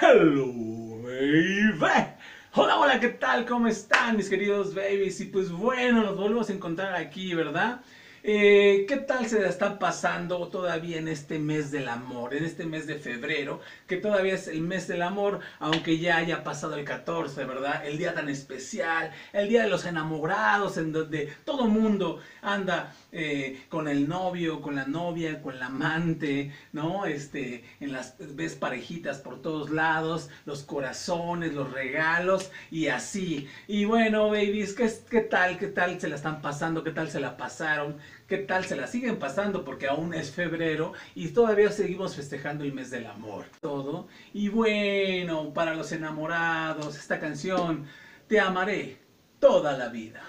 Hello, baby. Hola, hola, ¿qué tal? ¿Cómo están mis queridos babies? Y pues bueno, nos volvemos a encontrar aquí, ¿verdad? Eh, ¿Qué tal se está pasando todavía en este mes del amor, en este mes de febrero, que todavía es el mes del amor, aunque ya haya pasado el 14, ¿verdad? El día tan especial, el día de los enamorados, en donde todo mundo anda eh, con el novio, con la novia, con la amante, ¿no? Este, en las ves parejitas por todos lados, los corazones, los regalos y así. Y bueno, babies, ¿qué, qué tal? ¿Qué tal se la están pasando? ¿Qué tal se la pasaron? ¿Qué tal se la siguen pasando? Porque aún es febrero y todavía seguimos festejando el mes del amor. Todo. Y bueno, para los enamorados, esta canción, Te amaré toda la vida.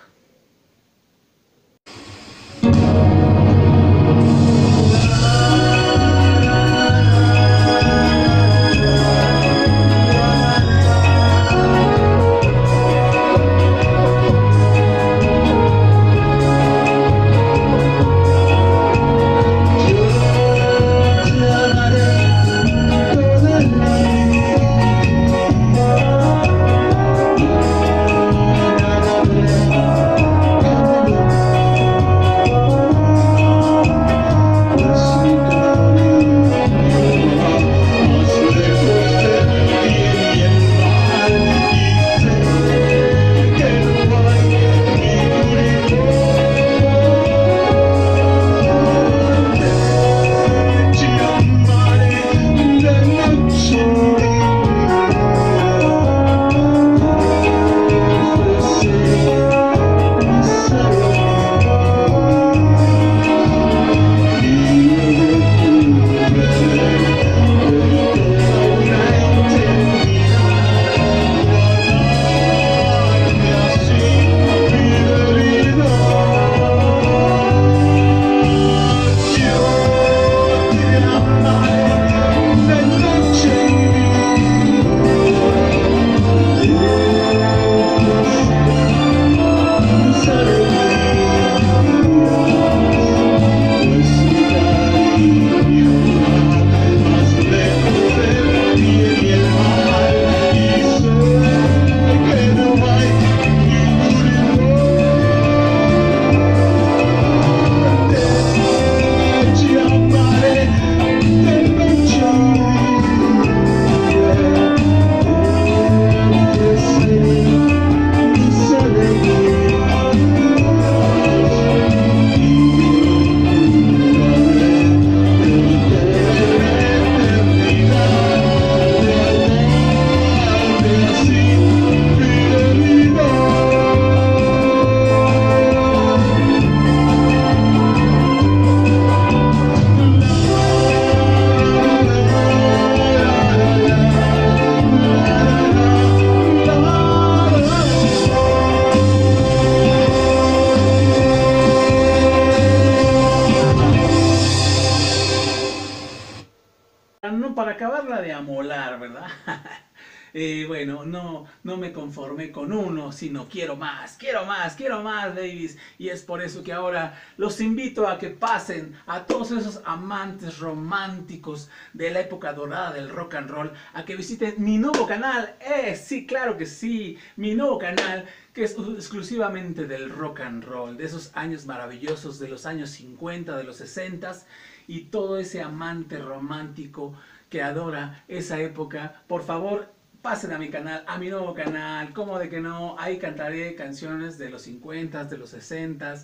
Para acabarla de amolar, ¿verdad? eh, bueno, no, no me conformé con uno, sino quiero más, quiero más, quiero más, babies. Y es por eso que ahora los invito a que pasen a todos esos amantes románticos de la época dorada del rock and roll, a que visiten mi nuevo canal. Eh, sí, claro que sí, mi nuevo canal que es exclusivamente del rock and roll, de esos años maravillosos, de los años 50, de los 60 y todo ese amante romántico que adora esa época, por favor pasen a mi canal, a mi nuevo canal, como de que no, ahí cantaré canciones de los 50, de los 60,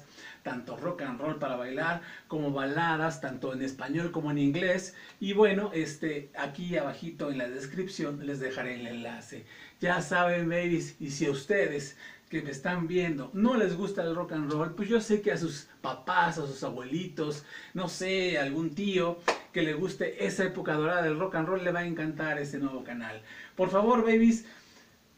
tanto rock and roll para bailar, como baladas, tanto en español como en inglés. Y bueno, este, aquí abajito en la descripción les dejaré el enlace. Ya saben, babies, y si ustedes que me están viendo no les gusta el rock and roll, pues yo sé que a sus papás, a sus abuelitos, no sé, algún tío que le guste esa época dorada del rock and roll, le va a encantar este nuevo canal. Por favor, babies,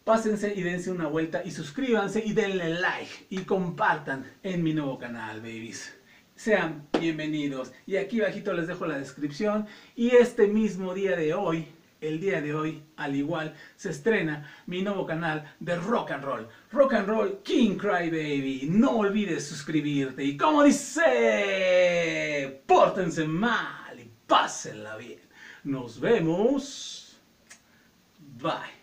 pásense y dense una vuelta y suscríbanse y denle like y compartan en mi nuevo canal, babies. Sean bienvenidos. Y aquí abajito les dejo la descripción. Y este mismo día de hoy, el día de hoy, al igual, se estrena mi nuevo canal de Rock and Roll. Rock and Roll King Cry Baby. No olvides suscribirte. Y como dice, pórtense mal y pásenla bien. Nos vemos. Bye.